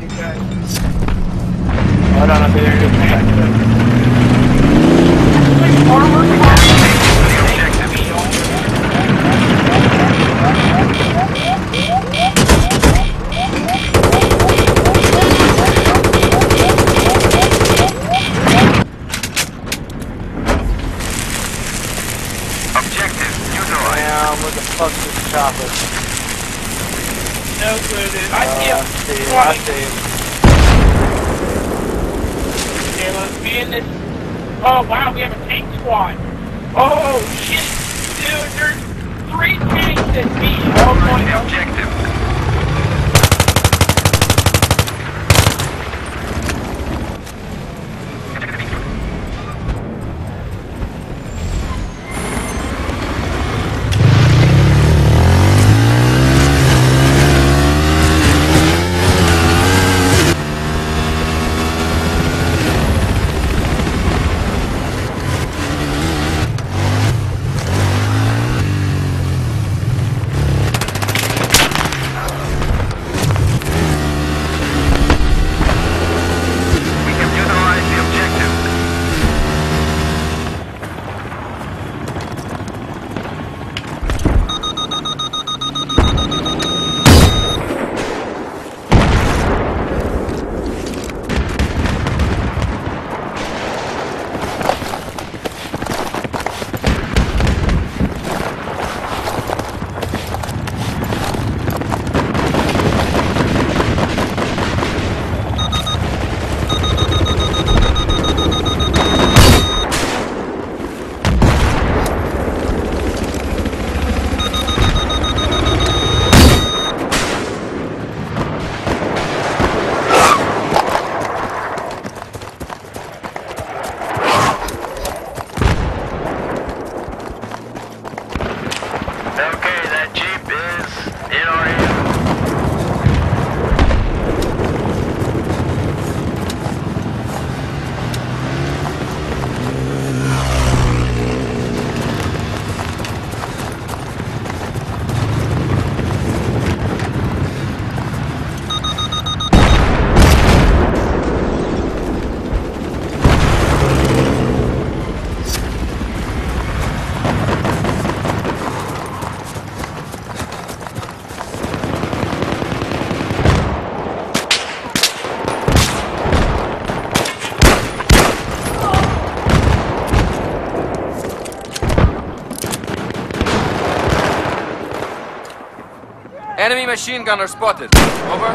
these guys. Hold on, I'll be there. Neutralized. Damn, what the fuck is this chopper? No good. dude. I see Uh, him. I see, I Running. see. Okay, let's be in this. Oh wow, we have a tank squad. Oh shit, dude, there's three tanks at me. Oh my objective. Enemy machine gunner spotted. Over.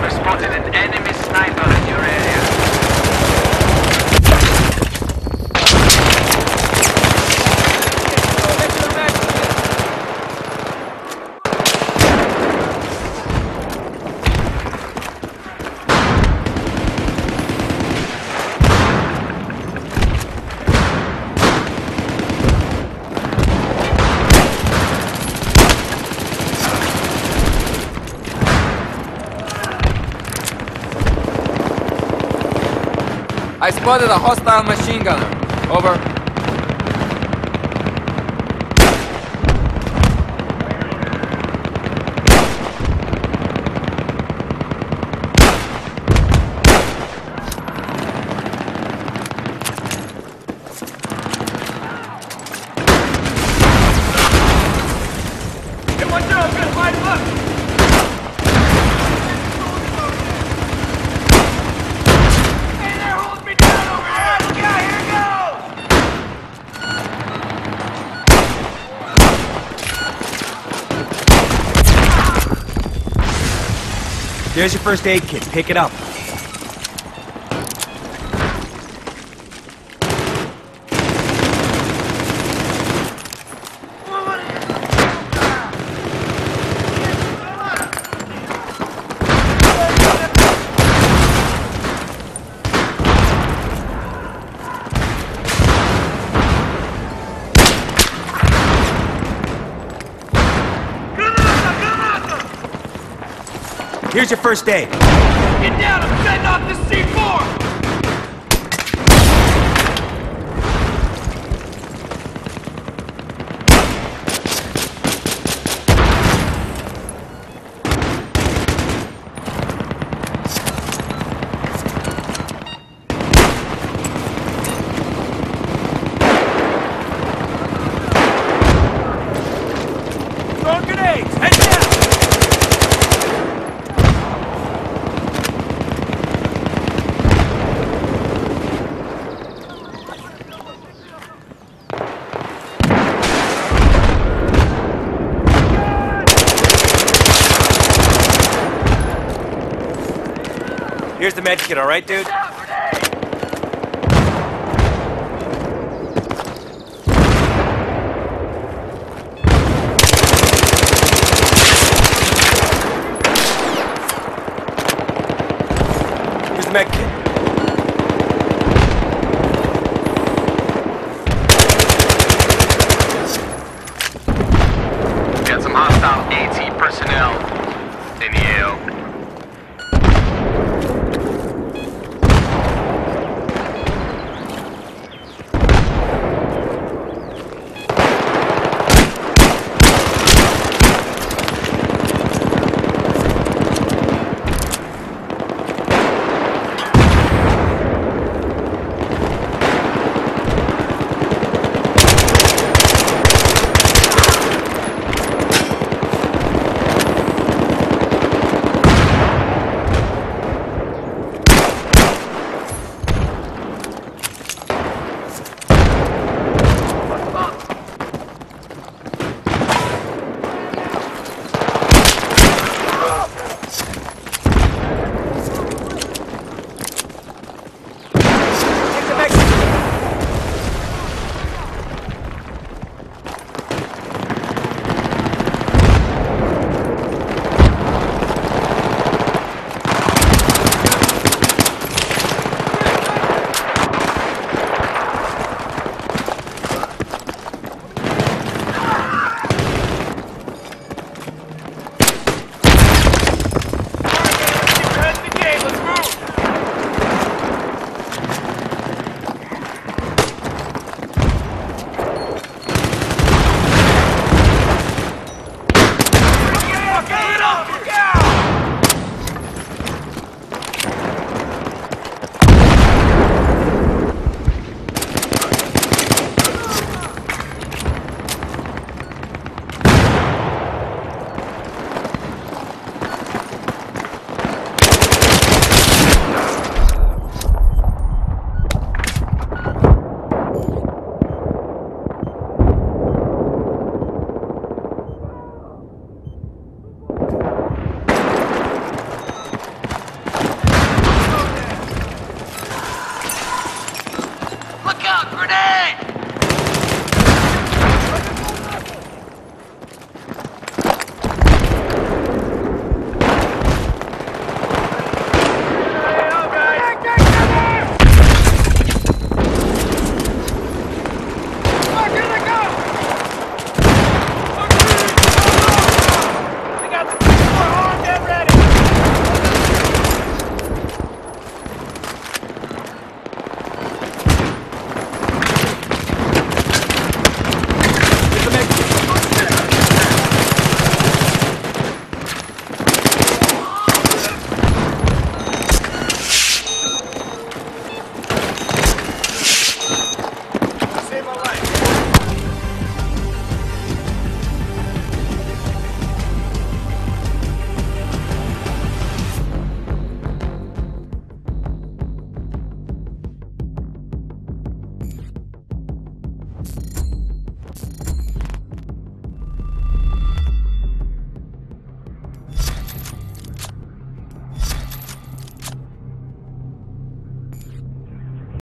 We spotted an enemy sniper in your area. I spotted a hostile machine gunner. Over. Hey, watch out, I'm gonna light him up. Hey, they're holding me down over there. Look out, here it goes. There's your first aid kit. Pick it up. Here's your first aid. Get down! I'm off the C4! Here's the med kit, all right, dude? Here's the med kit.